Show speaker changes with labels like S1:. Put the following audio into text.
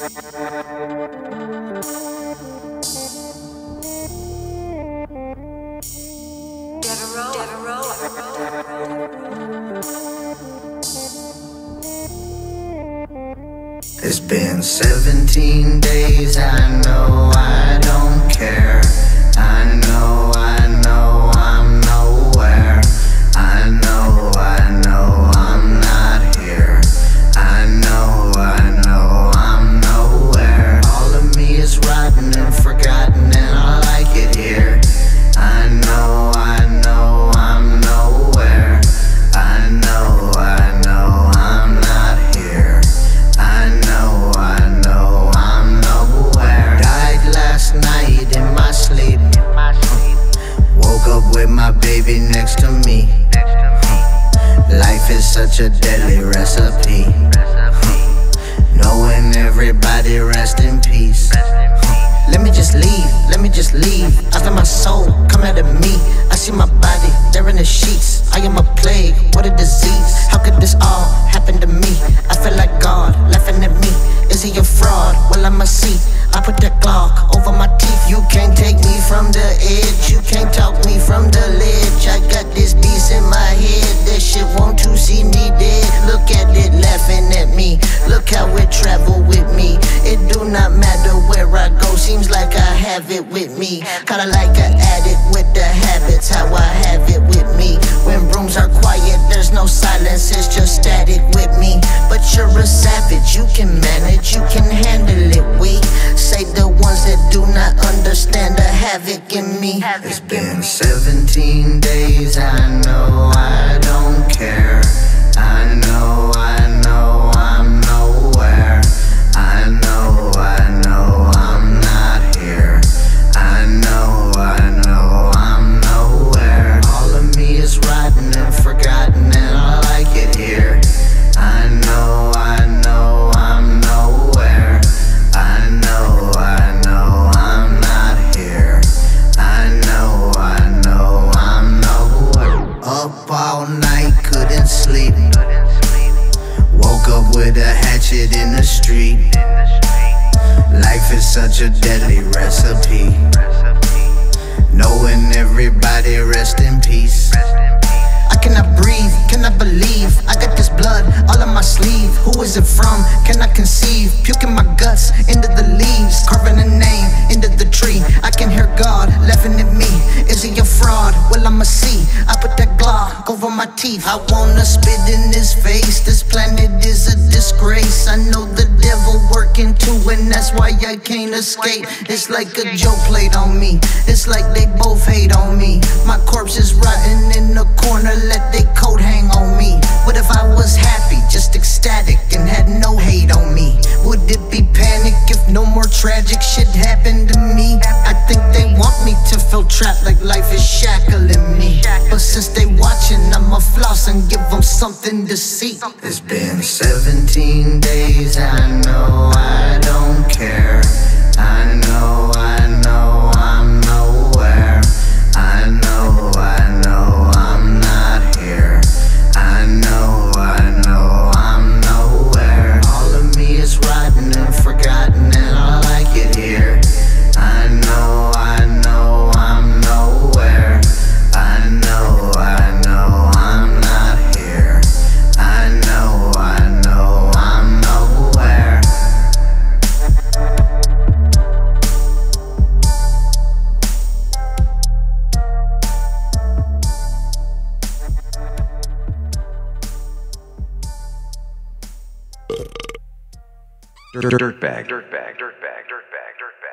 S1: It's been 17 days, I know baby next to me. Life is such a deadly recipe. Knowing everybody rest in peace. Let me just leave, let me just leave. Feel my soul come out of me. I see my body there in the sheets. I am a plague, what a disease. How could this all happen to me? I feel like God laughing at me. Is he a fraud? Well, I'ma see. Have it with me. Kinda like an addict with the habits. How I have it with me. When rooms are quiet, there's no silence. It's just static with me. But you're a savage. You can manage. You can handle it. We say the ones that do not understand the havoc in me. It's been 17 days. I know I don't care. I know, couldn't sleep. Woke up with a hatchet in the street. Life is such a deadly recipe. Knowing everybody rest in peace. I cannot breathe, cannot believe. I got this blood all on my sleeve. Who is it from? Cannot conceive. Puking my guts into the leaves. Carving a name into the tree. I can hear God laughing at me. Is over my teeth. I wanna spit in his face. This planet is a disgrace. I know the devil working too, and that's why I can't escape. It's like a joke played on me. It's like they both hate on me. My corpse is rotting in the corner. Let they coat hang on me. What if I was happy, just ecstatic, and had no hate on me? Would it be panic if no more tragic shit happened to me? Me to feel trapped like life is shackling me. But since they watching, I'ma floss and give them something to see. It's been 17 days, I know I don't care. dirt bag dirt bag dirt bag
S2: dirt bag dirt bag